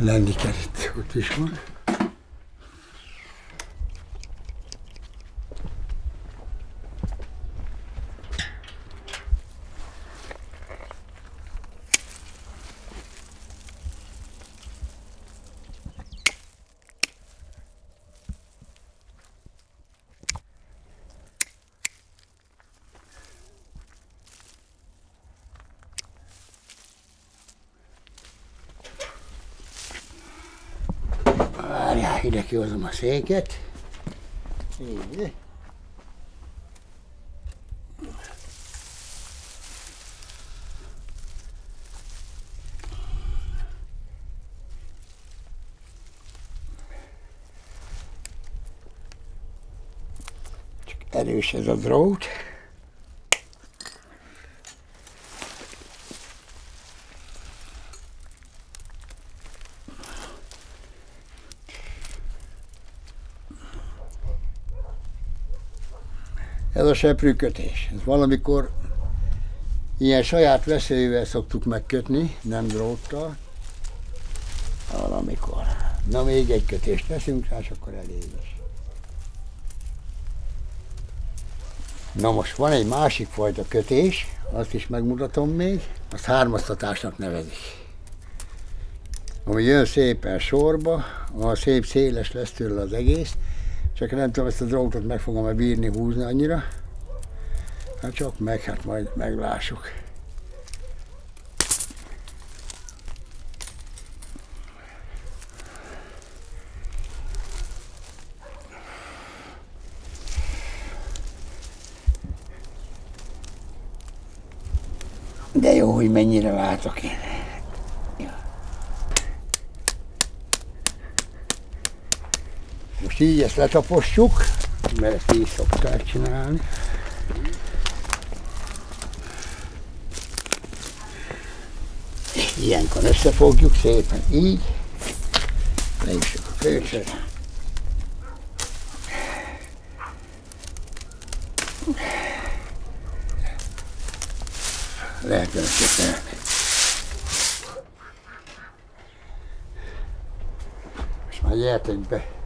Ländlichkeit. Und ich Várjál, ide kihozom a széket. Így. Erős ez a drót. Ez a seprűkötés. Ez valamikor ilyen saját veszélyével szoktuk megkötni, nem dróttal. Valamikor. Na még egy kötést teszünk rá, és akkor elég is. Na most van egy másik fajta kötés, azt is megmutatom még, azt hármaztatásnak nevezik. Ami jön szépen sorba, a szép széles lesz tőle az egész, csak nem tudom, ezt a drótot meg fogom-e bírni húzni annyira. Hát csak meg, hát majd meglássuk. De jó, hogy mennyire látok én. Így ezt letapossuk, mert ezt így szokták csinálni. Ilyenkor összefogjuk szépen így, leüssük a kölcsön. Lehet szépen Most már jöhetek be.